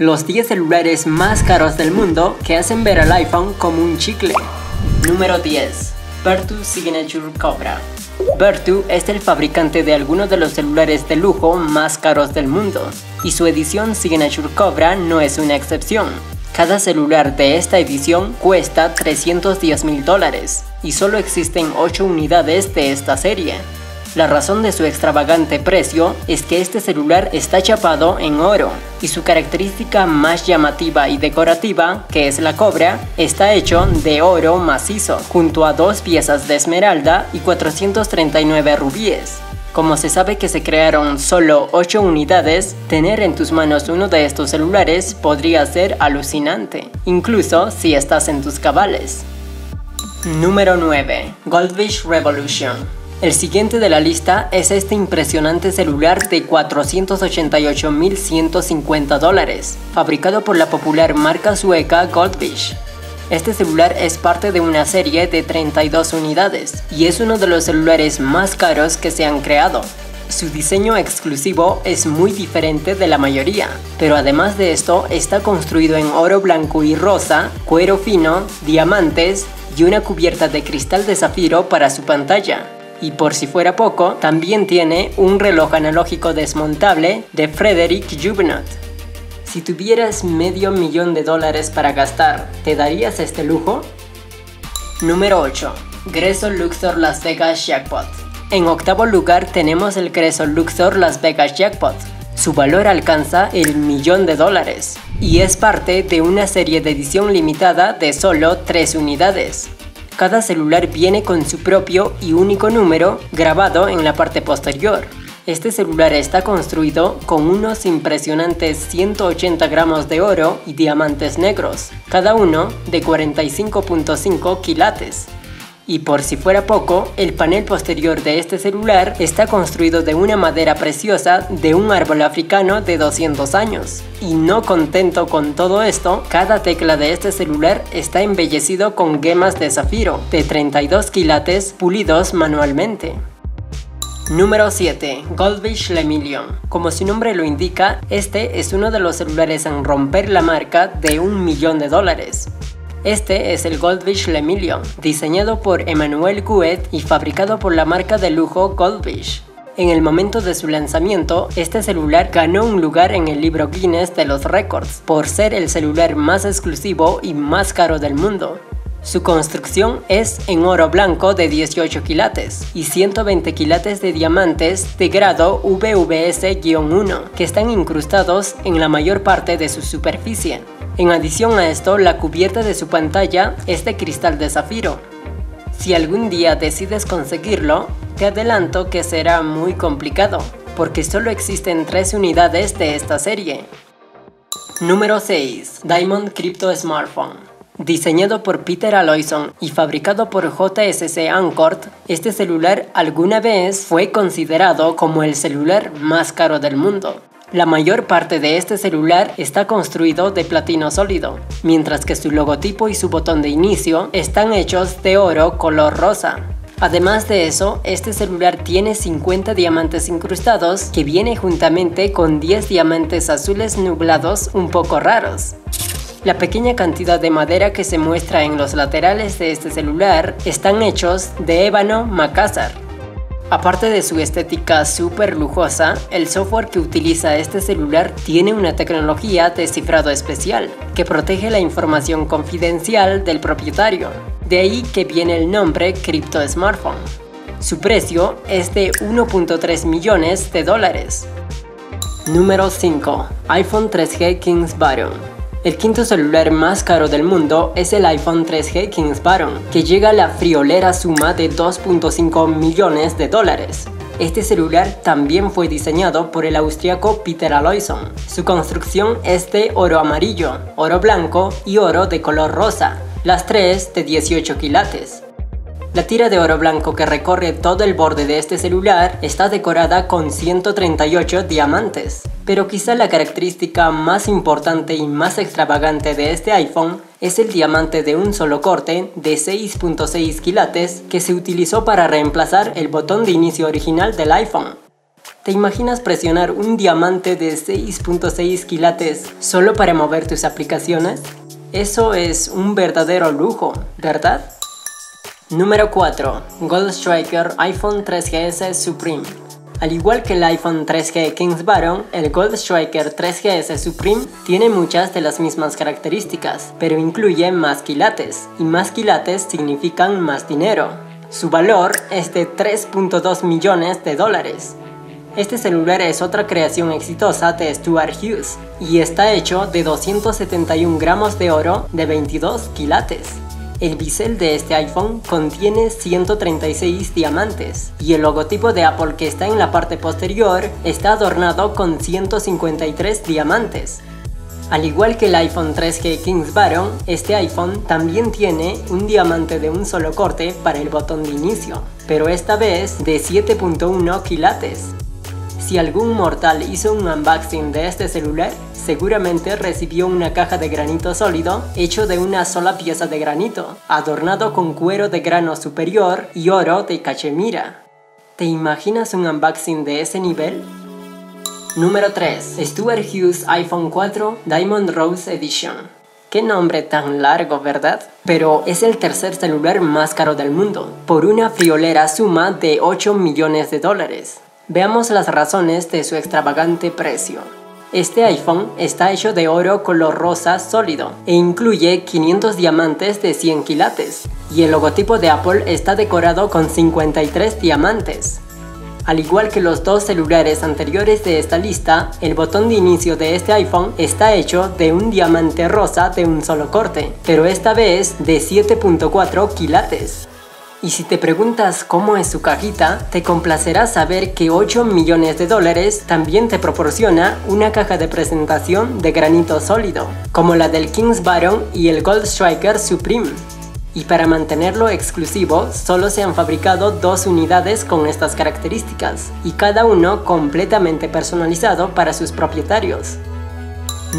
Los 10 celulares más caros del mundo que hacen ver al iPhone como un chicle. Número 10. Vertu Signature Cobra. Vertu es el fabricante de algunos de los celulares de lujo más caros del mundo, y su edición Signature Cobra no es una excepción. Cada celular de esta edición cuesta 310 mil dólares, y solo existen 8 unidades de esta serie. La razón de su extravagante precio es que este celular está chapado en oro y su característica más llamativa y decorativa, que es la cobra, está hecho de oro macizo, junto a dos piezas de esmeralda y 439 rubíes. Como se sabe que se crearon solo 8 unidades, tener en tus manos uno de estos celulares podría ser alucinante, incluso si estás en tus cabales. Número 9. Goldfish Revolution el siguiente de la lista es este impresionante celular de 488.150 dólares, fabricado por la popular marca sueca Goldfish. Este celular es parte de una serie de 32 unidades y es uno de los celulares más caros que se han creado. Su diseño exclusivo es muy diferente de la mayoría, pero además de esto está construido en oro blanco y rosa, cuero fino, diamantes y una cubierta de cristal de zafiro para su pantalla. Y por si fuera poco, también tiene un reloj analógico desmontable de Frederick Juvenot. Si tuvieras medio millón de dólares para gastar, ¿te darías este lujo? Número 8. Greso Luxor Las Vegas Jackpot. En octavo lugar tenemos el Greso Luxor Las Vegas Jackpot. Su valor alcanza el millón de dólares y es parte de una serie de edición limitada de solo 3 unidades. Cada celular viene con su propio y único número grabado en la parte posterior. Este celular está construido con unos impresionantes 180 gramos de oro y diamantes negros, cada uno de 45.5 quilates. Y por si fuera poco, el panel posterior de este celular está construido de una madera preciosa de un árbol africano de 200 años. Y no contento con todo esto, cada tecla de este celular está embellecido con gemas de zafiro de 32 quilates pulidos manualmente. Número 7. Goldfish Lemillion. Como su nombre lo indica, este es uno de los celulares en romper la marca de un millón de dólares. Este es el Goldfish Lemillion, diseñado por Emmanuel Gouet y fabricado por la marca de lujo Goldfish. En el momento de su lanzamiento, este celular ganó un lugar en el libro Guinness de los récords por ser el celular más exclusivo y más caro del mundo. Su construcción es en oro blanco de 18 quilates y 120 quilates de diamantes de grado VVS-1 que están incrustados en la mayor parte de su superficie. En adición a esto, la cubierta de su pantalla es de cristal de zafiro. Si algún día decides conseguirlo, te adelanto que será muy complicado, porque solo existen tres unidades de esta serie. Número 6. Diamond Crypto Smartphone. Diseñado por Peter Aloyson y fabricado por JSC Ancord, este celular alguna vez fue considerado como el celular más caro del mundo. La mayor parte de este celular está construido de platino sólido, mientras que su logotipo y su botón de inicio están hechos de oro color rosa. Además de eso, este celular tiene 50 diamantes incrustados que viene juntamente con 10 diamantes azules nublados un poco raros. La pequeña cantidad de madera que se muestra en los laterales de este celular están hechos de ébano Macassar, Aparte de su estética súper lujosa, el software que utiliza este celular tiene una tecnología de cifrado especial que protege la información confidencial del propietario. De ahí que viene el nombre Crypto Smartphone. Su precio es de 1.3 millones de dólares. Número 5. iPhone 3G Kings Baron. El quinto celular más caro del mundo es el iPhone 3G Kings Baron, que llega a la friolera suma de 2.5 millones de dólares. Este celular también fue diseñado por el austriaco Peter Aloyson. Su construcción es de oro amarillo, oro blanco y oro de color rosa, las tres de 18 quilates. La tira de oro blanco que recorre todo el borde de este celular está decorada con 138 diamantes. Pero quizá la característica más importante y más extravagante de este iPhone es el diamante de un solo corte de 6.6 quilates que se utilizó para reemplazar el botón de inicio original del iPhone. ¿Te imaginas presionar un diamante de 6.6 quilates solo para mover tus aplicaciones? Eso es un verdadero lujo, ¿verdad? Número 4. Gold Striker iPhone 3GS Supreme al igual que el iPhone 3G Kings Baron, el Gold Striker 3GS Supreme tiene muchas de las mismas características, pero incluye más quilates, y más quilates significan más dinero. Su valor es de 3.2 millones de dólares. Este celular es otra creación exitosa de Stuart Hughes y está hecho de 271 gramos de oro de 22 quilates. El bisel de este iPhone contiene 136 diamantes y el logotipo de Apple que está en la parte posterior está adornado con 153 diamantes. Al igual que el iPhone 3G Kings Baron, este iPhone también tiene un diamante de un solo corte para el botón de inicio, pero esta vez de 7.1 quilates. Si algún mortal hizo un unboxing de este celular, seguramente recibió una caja de granito sólido hecho de una sola pieza de granito, adornado con cuero de grano superior y oro de cachemira. ¿Te imaginas un unboxing de ese nivel? Número 3. Stuart Hughes iPhone 4 Diamond Rose Edition. Qué nombre tan largo, ¿verdad? Pero es el tercer celular más caro del mundo, por una friolera suma de 8 millones de dólares. Veamos las razones de su extravagante precio. Este iPhone está hecho de oro color rosa sólido e incluye 500 diamantes de 100 quilates, y el logotipo de Apple está decorado con 53 diamantes. Al igual que los dos celulares anteriores de esta lista, el botón de inicio de este iPhone está hecho de un diamante rosa de un solo corte, pero esta vez de 7.4 quilates. Y si te preguntas cómo es su cajita, te complacerá saber que 8 millones de dólares también te proporciona una caja de presentación de granito sólido, como la del Kings Baron y el Gold Striker Supreme. Y para mantenerlo exclusivo, solo se han fabricado dos unidades con estas características, y cada uno completamente personalizado para sus propietarios.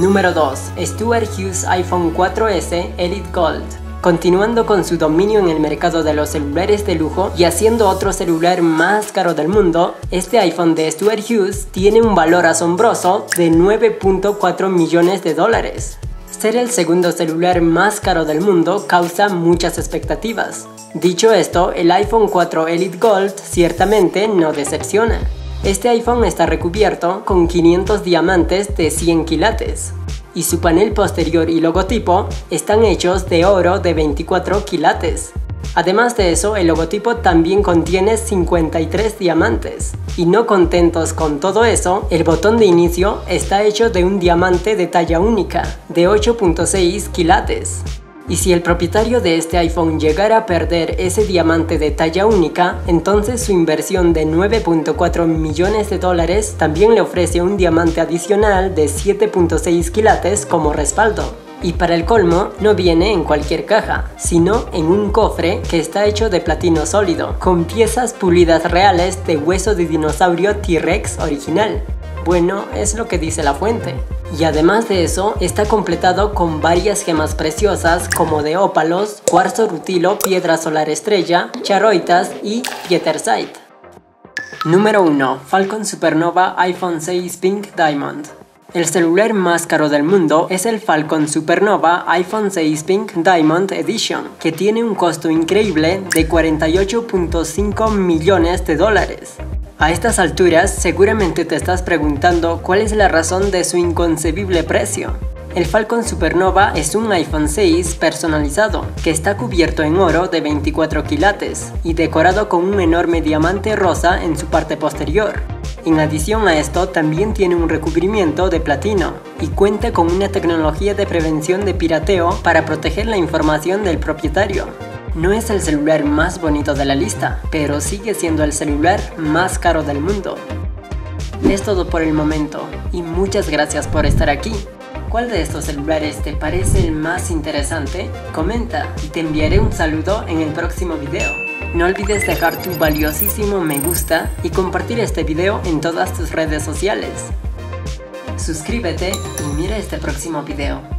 Número 2. Stuart Hughes iPhone 4S Elite Gold continuando con su dominio en el mercado de los celulares de lujo y haciendo otro celular más caro del mundo, este iPhone de Stuart Hughes tiene un valor asombroso de 9.4 millones de dólares. Ser el segundo celular más caro del mundo causa muchas expectativas. Dicho esto, el iPhone 4 Elite Gold ciertamente no decepciona. Este iPhone está recubierto con 500 diamantes de 100 quilates, y su panel posterior y logotipo están hechos de oro de 24 quilates. Además de eso, el logotipo también contiene 53 diamantes. Y no contentos con todo eso, el botón de inicio está hecho de un diamante de talla única, de 8.6 quilates. Y si el propietario de este iPhone llegara a perder ese diamante de talla única, entonces su inversión de 9.4 millones de dólares también le ofrece un diamante adicional de 7.6 quilates como respaldo. Y para el colmo, no viene en cualquier caja, sino en un cofre que está hecho de platino sólido, con piezas pulidas reales de hueso de dinosaurio T-Rex original. Bueno, es lo que dice la fuente. Y además de eso, está completado con varias gemas preciosas como de ópalos, cuarzo rutilo, piedra solar estrella, charoitas y pietersite. Número 1. Falcon Supernova iPhone 6 Pink Diamond. El celular más caro del mundo es el Falcon Supernova iPhone 6 Pink Diamond Edition, que tiene un costo increíble de 48.5 millones de dólares. A estas alturas seguramente te estás preguntando cuál es la razón de su inconcebible precio. El Falcon Supernova es un iPhone 6 personalizado, que está cubierto en oro de 24 quilates y decorado con un enorme diamante rosa en su parte posterior. En adición a esto, también tiene un recubrimiento de platino y cuenta con una tecnología de prevención de pirateo para proteger la información del propietario. No es el celular más bonito de la lista, pero sigue siendo el celular más caro del mundo. Es todo por el momento y muchas gracias por estar aquí. ¿Cuál de estos celulares te parece el más interesante? Comenta y te enviaré un saludo en el próximo video. No olvides dejar tu valiosísimo me gusta y compartir este video en todas tus redes sociales. Suscríbete y mira este próximo video.